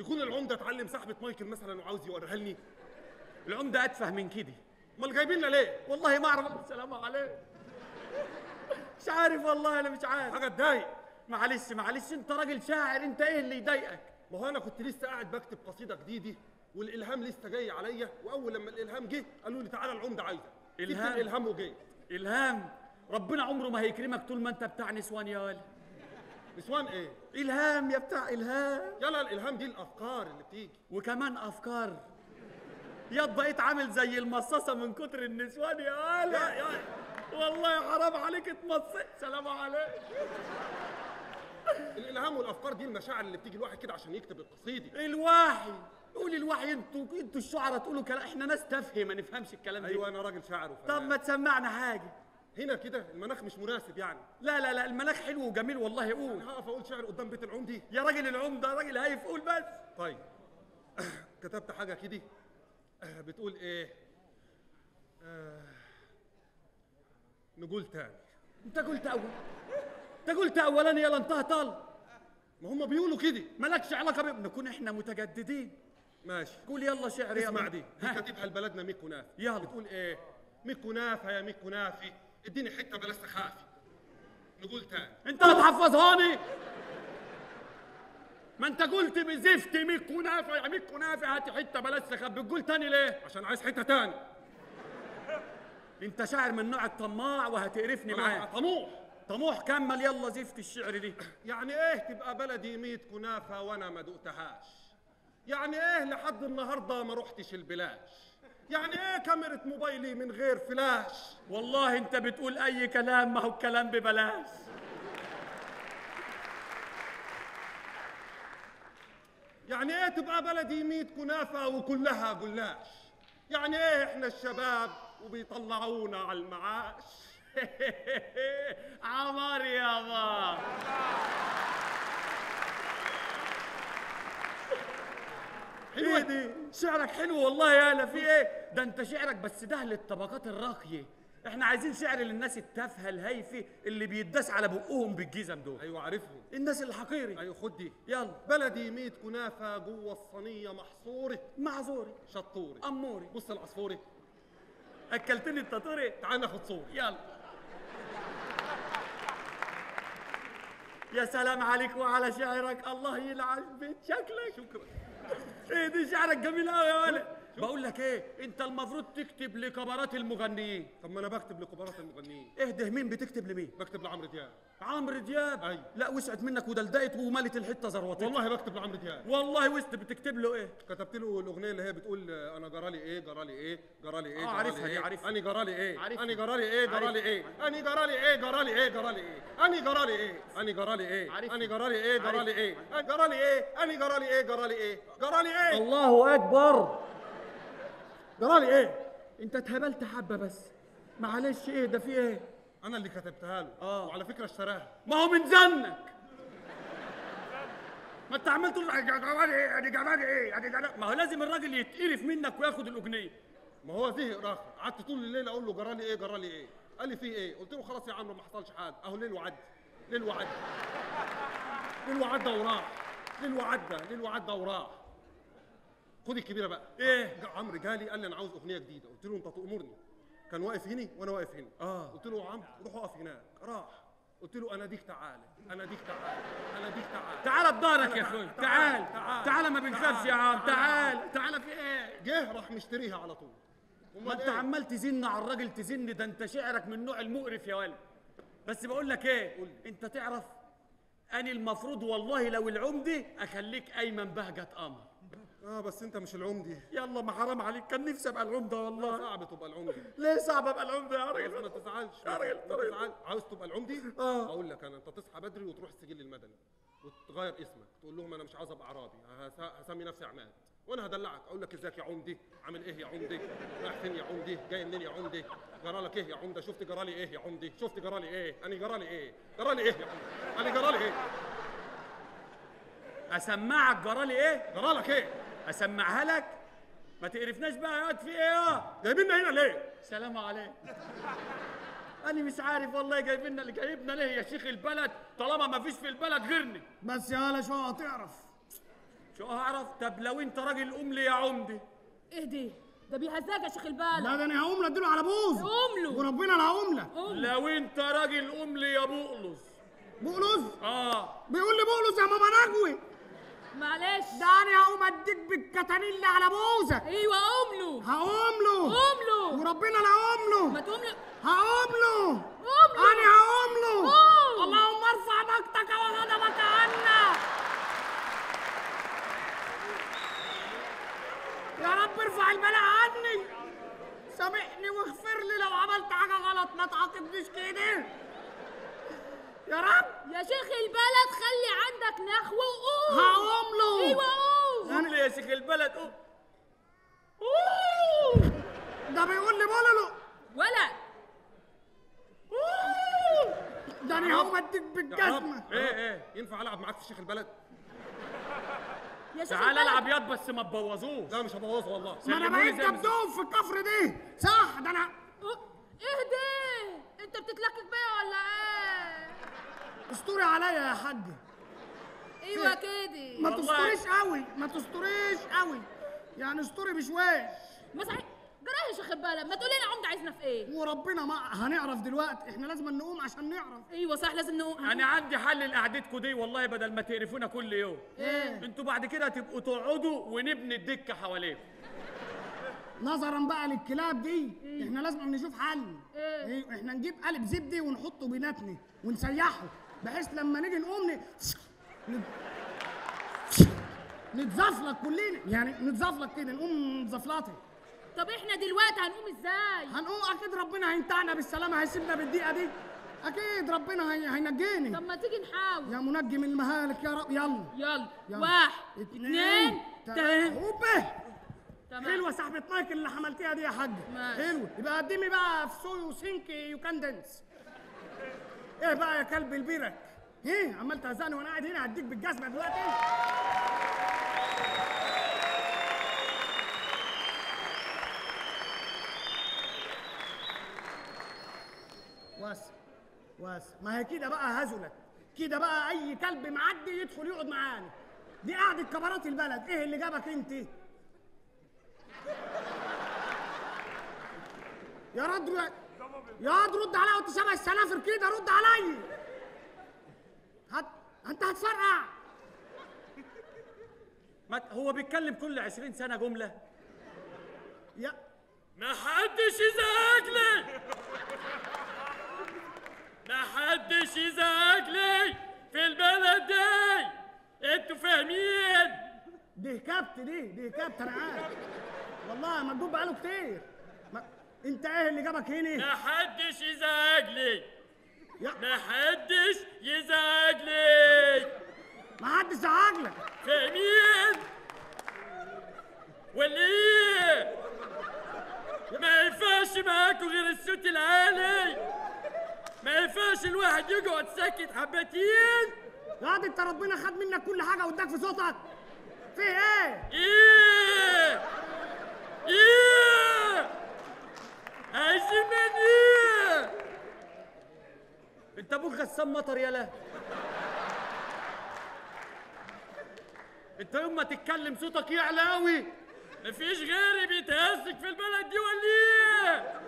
يكون العمدة اتعلم سحبه مايكل مثلا وعاوز يوريها لي العمدة أتفه من كده. أمال جايبيننا ليه؟ والله ما أعرف. السلام عليكم. مش عارف والله أنا مش عارف. حاجة تضايق. معلش معلش أنت راجل شاعر. أنت إيه اللي يضايقك؟ ما هو أنا كنت لسه قاعد بكتب قصيدة جديدة والإلهام لسه جاي عليا وأول لما الإلهام جه قالوا لي تعالى العمدة عايزك إلهام؟ جبت الالهام وجيت إلهام؟ ربنا عمره ما هيكرمك طول ما أنت بتاع نسوان يا ولد. نسوان إيه؟ إلهام يا بتاع إلهام. يلا الإلهام دي الأفكار اللي بتيجي. وكمان أفكار. يا بقيت عامل زي المصاصة من كتر النسوان يا ولد يا يا والله حرام عليك اتمصيت سلام عليك. الإلهام والأفكار دي المشاعر اللي بتيجي الواحد كده عشان يكتب القصيدة. الوحي. قول الوحي أنتوا أنتوا الشعراء تقولوا كلام إحنا ناس تافهة ما نفهمش الكلام ده. أيوه أنا راجل شاعر وفنان. طب ما تسمعنا حاجة. هنا كده المناخ مش مناسب يعني. لا لا لا المناخ حلو وجميل والله قول. أنا هقف أقول شعر قدام بيت العمدي يا راجل العمده راجل هايف قول بس. طيب. كتبت حاجة كده. بتقول إيه؟ آه، نقول تاني أنت قلت أول. أنت قلت اولاني يلا انتهى طال. ما هم بيقولوا كده. مالكش علاقة بيه نكون إحنا متجددين. ماشي. قول يلا شعر يلا. اسمع دي. دي ها. كاتبها لبلدنا ميكو نافي يلا. بتقول إيه؟ ميت كنافة يا ميت كنافة اديني حتة بلاش تخافي نقول تاني. انت هتحفظهاني ما انت قلت يا زفت ميت كنافة يا ميت كنافة هات حتة بلاش تخبي بتقول تاني ليه؟ عشان عايز حتة تاني. انت شاعر من نوع الطماع وهتقرفني معاك. طموح. طموح كمل يلا زفت الشعر دي. يعني إيه تبقى بلدي ميت كنافة وأنا ما دقتهاش؟ يعني إيه لحد النهارده ما رحتش البلاش؟ يعني إيه كاميرا موبايلي من غير فلاش؟ والله انت بتقول اي كلام ما هو الكلام ببلاش. يعني إيه تبقى بلدي ميت كنافة وكلها جلاش؟ يعني إيه إحنا الشباب وبيطلعونا على المعاش؟ عمر يابا حلوة. إيه دي؟ شعرك حلو والله يا لا في إيه؟ ده أنت شعرك بس ده للطبقات الراقية. إحنا عايزين شعر للناس التافهة الهايفه اللي بيداس على بقهم بالجزم دول. أيوه عارفهم. الناس الحقيره أيوه خد دي. يلا. بلدي ميت كنافة جوه الصينية محصورة. معذوري. شطوري. أموري. بص العصفوري أكلتني التطوري تعال ناخد صورة. يلا. يا سلام عليك وعلى شعرك. الله يلعن بيت شكلك. شكرا. إيه دي شعرك جميل قوي يا ولد. بقول لك إيه؟ انت المفروض تكتب لكبارات المغنيين. طب ما أنا بكتب لكبارات المغنيين. اهده مين بتكتب لمين؟ بكتب لعمرو دياب. عمرو دياب؟ أيوة. لا وسعت منك ودلدقت وملت الحتة زروتك والله بكتب لعمرو دياب. والله وسط بتكتب له إيه؟ كتبت له الأغنية اللي هي بتقول أنا جرالي إيه جرالي إيه جرالي إيه جرالي عارفها دي، إيه؟ عارفها. أني جرالي إيه. أني جرالي إيه جرالي إيه؟ أني جرالي إيه جرالي إيه جرالي إيه؟ أني جرالي إيه؟ أني جرالي إيه. أني جرالي إيه جرالي. إيه؟ جرالي إيه؟ أني جرالي إيه جرالي إيه؟ جرالي إيه؟ الله أكبر. جرالي إيه؟ انت اتهبلت حبة بس. معلش إيه ده في إيه؟ أنا اللي كتبتها له. آه. وعلى فكرة اشتراها. ما هو من زنك ما انت عمال تقول جمال إيه؟ ادي جمال إيه؟ جمال ما هو لازم الراجل يتقرف منك وياخد الأغنية. ما هو زهق راخر قعدت طول الليل أقول له جرالي إيه جرالي إيه؟ قال لي في إيه؟ قلت له خلاص يا عمرو ما حصلش حاجة. أهو ليل وعدى ليل وعدى ليل وعدى وراح. ليل وعدى ليل وعدى وراح. خد الكبيرة بقى. إيه؟ جا- عمرو جالي قال لي أنا عاوز أغنية جديدة. قلت له أنت تأمرني. كان واقف هنا وأنا واقف هنا. آه. قلت له يا عمرو روح اقف هناك. راح. قلت له أنا ديك تعالى أنا ديك تعالى أنا ديك تعالى تعال بضهرك يا أخوي تعال تعال. ما بنخافش يا عم. تعال. تعال في إيه؟ جه راح مشتريها على طول. ما أنت إيه؟ عمال تزن على الراجل تزن. ده أنت شعرك من النوع المقرف يا ولد. بس بقول لك إيه؟ أنت تعرف اني المفروض والله لو العمدة أخليك أيمن بهجة قمر. آه بس انت مش العمدي يلا ما حرام عليك. كان نفسي أبقى العمدة والله. صعب تبقى العمدي ليه صعب أبقى العمدة يا ما راجل تزعلش يا ما راجل، ما. تزعلش عاوز تبقى العمدي آه. أقول لك أنا أنت تصحى بدري وتروح السجل المدني وتغير اسمك. تقول لهم أنا مش عاوز أبقى اعرابي هس- هسمي نفسي عماد. وأنا هدلعك. أقول لك إزيك يا عمدي عامل إيه يا عمدي رايح فين يا عمدي جاي منين يا عمدي جرالك إيه يا عمدة؟ شفت جرالي إيه يا عمدي شفت جرالي إيه؟ أنا جرالي إيه؟ جرالي إيه يا عمدي أنا جرالي إيه؟ أسمعك جرالي إيه؟ جرالك إيه؟ أسمعها لك؟ ما تقرفناش بقى يا واد في إيه يا؟ جايبيننا هنا ليه؟ سلام عليك أنا مش عارف والله جايبيننا اللي جايبنا ليه يا شيخ البلد؟ طالما ما فيش في البلد غيرني. بس يا هلا شو هتعرف؟ شو اعرف طب لو أنت راجل قوم لي يا عمدي. اهدي ده بيهزاك يا شيخ البلد. لا ده أنا هقوم له اديله على بوز. قوم له. وربنا لا هقوم لو أنت راجل قوم لي يا بقلص بقلص آه. بيقول لي بقلص يا ماما نجوي. معلش. ده أنا هقوم أديك بالكتانيل على بوزه أيوه قوم له. هقوم له. قوم له. وربنا لا هقوم ما له تقوم له. هقوم له. قوم له. أنا هقوم له. قوم. اللهم ارفع مقتك وغضبك عنا يا رب ارفع البلاء عني سامحني واغفر لي لو عملت حاجة غلط ما تعاقبنيش كده يا رب يا شيخ البلد خلي عندك نخوة وقوم هقوم له أيوه شيخ البلد قوم ده بيقول لي بولولو ولا ده أنا يا رب. بالجزمة. إيه إيه. ينفع ألعب معاك في شيخ البلد؟ يا شيخ تعال ألعب ياض بس ما تبوظوش. لا مش هبوظه والله. ما أنا بقيت دبدوب في الكفر دي. صح ده أنا اهدي. أنت بتتلكك بيا ولا إيه؟ استوري عليا يا حاج. أيوه كده ما والله. تستوريش قوي ما تستوريش قوي. يعني استوري بشويش ما صحيح يا شيخ البلد ما تقولي لنا عمد عايزنا في إيه؟ وربنا ما هنعرف دلوقتي. إحنا لازم نقوم عشان نعرف. أيوه صح لازم نقوم. أنا عندي حل لقعدتكم دي والله بدل ما تقرفونا كل يوم. إيه؟ أنتوا بعد كده تبقوا تقعدوا ونبني الدكة حواليكم. نظرا بقى للكلاب دي. إحنا لازم نشوف حل. إيه؟ إيه؟ إحنا نجيب قالب زبدي ونحطه بيناتنا ونسيحه بحيث لما نيجي نقوم ن... ن- نتزفلط كلنا. يعني نتزفلط كده نقوم متزفلطه طب إحنا دلوقتي هنقوم إزاي؟ هنقوم أكيد ربنا هينتعنا بالسلامة هيسيبنا بالدقيقه دي. أكيد ربنا هي... هينجيني. طب ما تيجي نحاول. يا منجي من المهالك يا رب. يلا. يلا. يلا. واحد اتنين تلاتة. حلوة سحبة مايك اللي حملتيها دي يا حاج. ماشي. حلوة يبقى قدمي بقى في So You Think You Can Dance. إيه بقى يا كلب البيرك؟ إيه عمال تهزقني وأنا قاعد هنا هديك بالجزمه دلوقتي واسع واسع ما هي كده بقى هزلت. كده بقى أي كلب معدي يدخل يقعد معانا. دي قعدة كبارات البلد. إيه اللي جابك أنت؟ يا رد يا رد رد عليا وأنت شبه السنافر كده رد عليا. أنت هتفرقع ما هو بيتكلم كل 20 سنة جملة. يا ما حدش يزعج لي ما حدش يزعج لي في البلد دي. أنتوا فاهمين؟ دي كبت دي دي كبت أنا عارف. والله مكتوب بقاله كتير. ما... أنت إيه اللي جابك هنا؟ ما حدش يزعج لي يا ما حدش يزعج لي ما حدش زعق لك فاهمين ولا إيه ما ينفعش معاكوا غير الصوت العالي. ما ينفعش الواحد يقعد ساكت حبتين. يا دي انت ربنا خد منك كل حاجة واداك في صوتك. في إيه؟ إيه؟ إيه عايزين من إيه انت أبوك غسان مطر يالا انت يوم ما تتكلم صوتك يعلى قوي مفيش غيري بيتهزك في البلد دي ولا إيه؟